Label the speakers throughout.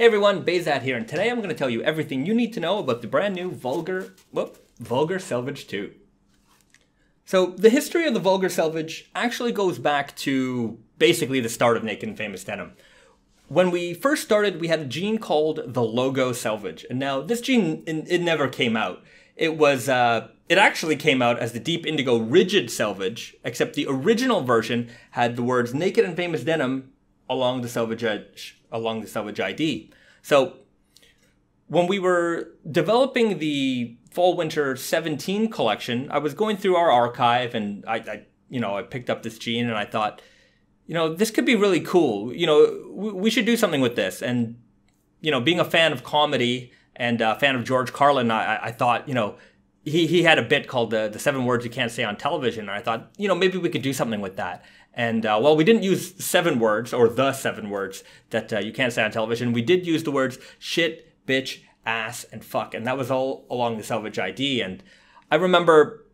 Speaker 1: Hey everyone, Bayzat here, and today I'm going to tell you everything you need to know about the brand new Vulgar, whoop, Vulgar Selvedge 2. So, the history of the Vulgar Selvedge actually goes back to basically the start of Naked and Famous Denim. When we first started, we had a jean called the Logo Selvage, and now this jean, it never came out. It was, uh, it actually came out as the Deep Indigo Rigid Selvage, except the original version had the words Naked and Famous Denim along the selvage edge, along the selvage ID. So when we were developing the fall winter 17 collection, I was going through our archive and I, I, you know, I picked up this jean and I thought, you know, this could be really cool. You know, we, we should do something with this. And, you know, being a fan of comedy and a fan of George Carlin, I, I thought, you know, he, he had a bit called the, the seven words you can't say on television. And I thought, you know, maybe we could do something with that. And uh, well, we didn't use seven words or the seven words that uh, you can't say on television. We did use the words shit, bitch, ass, and fuck. And that was all along the Selvage ID. And I remember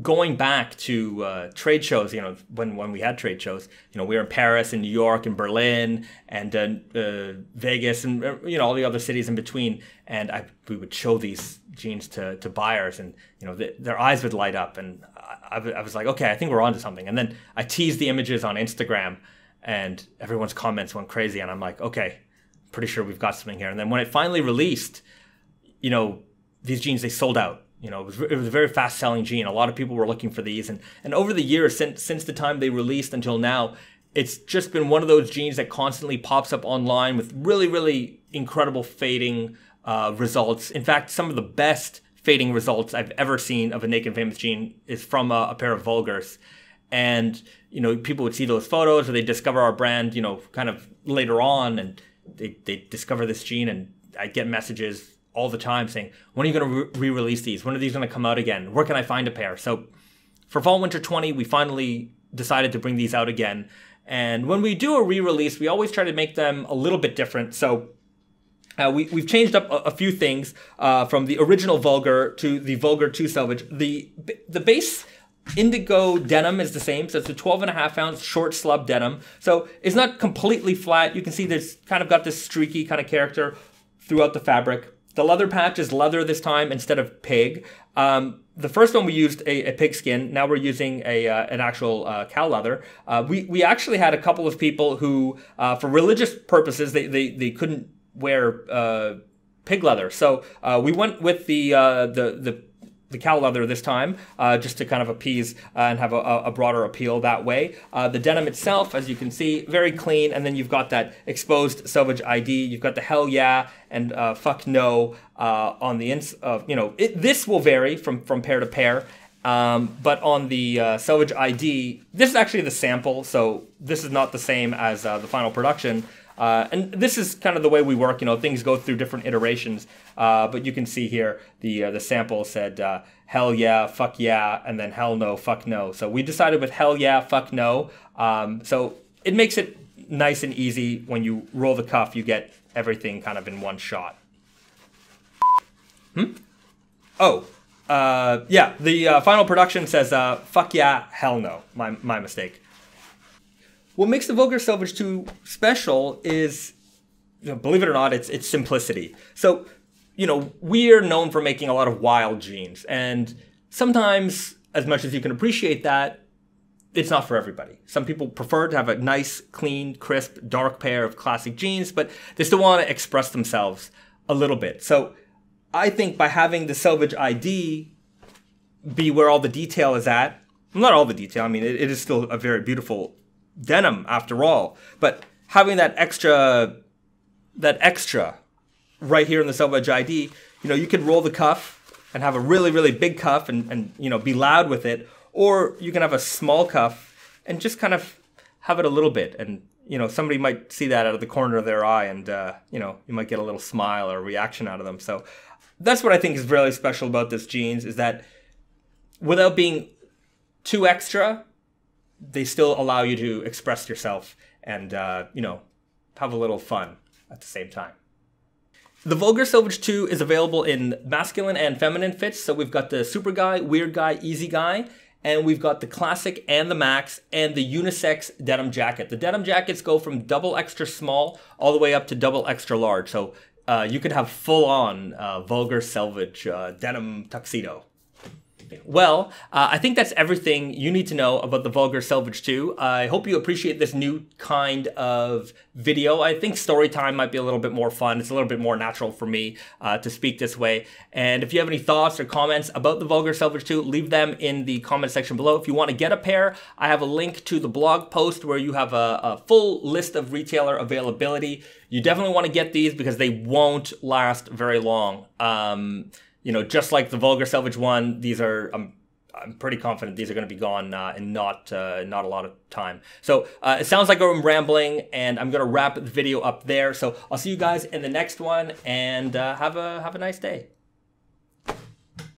Speaker 1: going back to uh, trade shows, you know, when, when we had trade shows, you know, we were in Paris and New York and Berlin and uh, uh, Vegas and, uh, you know, all the other cities in between. And I, we would show these jeans to, to buyers and, you know, the, their eyes would light up. And I, I was like, okay, I think we're onto something. And then I teased the images on Instagram and everyone's comments went crazy. And I'm like, okay, pretty sure we've got something here. And then when it finally released, you know, these jeans, they sold out you know, it was, it was a very fast selling jean. A lot of people were looking for these. And, and over the years, since, since the time they released until now, it's just been one of those jeans that constantly pops up online with really, really incredible fading uh, results. In fact, some of the best fading results I've ever seen of a naked famous jean is from a, a pair of vulgars. And, you know, people would see those photos or they discover our brand, you know, kind of later on and they, they discover this jean and I get messages all the time saying, when are you going to re release these? When are these going to come out again? Where can I find a pair? So for Fall Winter 20, we finally decided to bring these out again. And when we do a re release, we always try to make them a little bit different. So uh, we, we've changed up a, a few things uh, from the original Vulgar to the Vulgar 2 Selvage. The, the base indigo denim is the same. So it's a 12 and a half ounce short slub denim. So it's not completely flat. You can see there's kind of got this streaky kind of character throughout the fabric. The leather patch is leather this time instead of pig. Um, the first one we used a, a pig skin. Now we're using a uh, an actual uh, cow leather. Uh, we we actually had a couple of people who, uh, for religious purposes, they they, they couldn't wear uh, pig leather. So uh, we went with the the the the cow leather this time, uh, just to kind of appease uh, and have a, a, broader appeal that way. Uh, the denim itself, as you can see, very clean, and then you've got that exposed selvage ID. You've got the hell yeah and uh, fuck no uh, on the ins. you know, it, this will vary from from pair to pair. Um, but on the uh, selvage ID, this is actually the sample, so this is not the same as the final production. Uh, and this is kind of the way we work. You know, things go through different iterations. Uh, but you can see here the uh, the sample said uh, hell yeah, fuck yeah, and then hell no, fuck no. So we decided with hell yeah, fuck no. Um, so it makes it nice and easy when you roll the cuff. You get everything kind of in one shot. Hmm. Oh. Uh, yeah, the uh, final production says, fuck yeah, hell no. My, my mistake. What makes the Vulgar Selvedge 2 special is, you know, believe it or not, it's it's simplicity. So, you know, we are known for making a lot of wild jeans, and sometimes, as much as you can appreciate that, it's not for everybody. Some people prefer to have a nice, clean, crisp, dark pair of classic jeans, but they still want to express themselves a little bit. So I think by having the Selvage ID be where all the detail is at, not all the detail, I mean, it, it is still a very beautiful denim after all. But having that extra, that extra right here in the Selvage ID, you know, you can roll the cuff and have a really, really big cuff and, and, you know, be loud with it. Or you can have a small cuff and just kind of have it a little bit. And, you know, somebody might see that out of the corner of their eye and, uh, you know, you might get a little smile or reaction out of them. So that's what I think is really special about this jeans is that without being too extra, they still allow you to express yourself and uh, you know have a little fun at the same time. The Vulgar Selvedge 2 is available in masculine and feminine fits. So we've got the super guy, weird guy, easy guy. and we've got the classic and the max and the unisex denim jacket. The denim jackets go from double extra small all the way up to double extra large. So uh, you could have full on uh, vulgar selvage uh, denim tuxedo. Well, uh, I think that's everything you need to know about the Vulgar Selvedge 2. I hope you appreciate this new kind of video. I think story time might be a little bit more fun. It's a little bit more natural for me uh, to speak this way. And if you have any thoughts or comments about the Vulgar Selvedge 2, leave them in the comment section below. If you want to get a pair, I have a link to the blog post where you have a, a full list of retailer availability. You definitely want to get these because they won't last very long. Um, you know, just like the Vulgar Selvedge one, these are I'm I'm pretty confident these are going to be gone uh, in not uh, not a lot of time. So uh, it sounds like I'm rambling, and I'm going to wrap the video up there. So I'll see you guys in the next one, and uh, have a have a nice day.